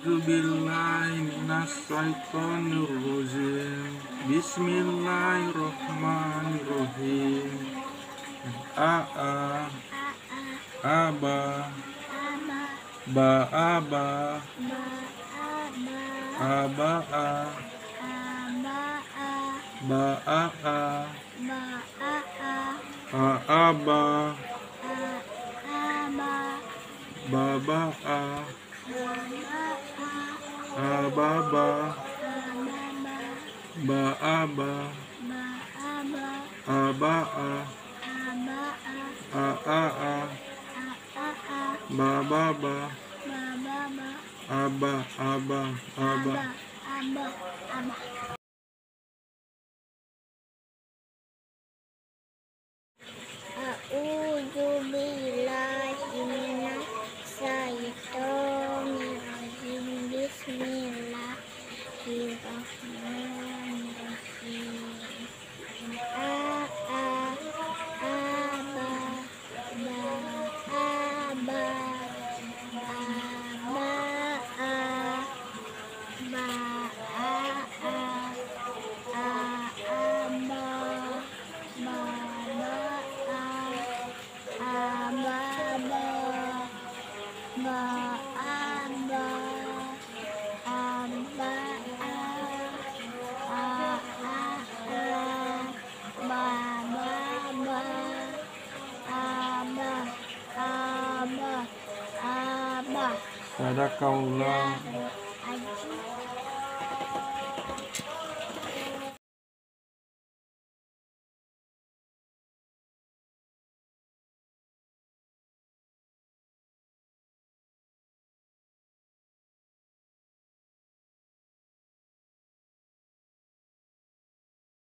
A'udzu billahi minasyaitonir. Bismillahirrahmanirrahim. A'a aba ba'aba aba'a ba'a'a a'aba aba ba. Ba ba. Ba Ababa Baaba Abaa Aaa Bababa Aba Aba Aba Mbak sadaqallah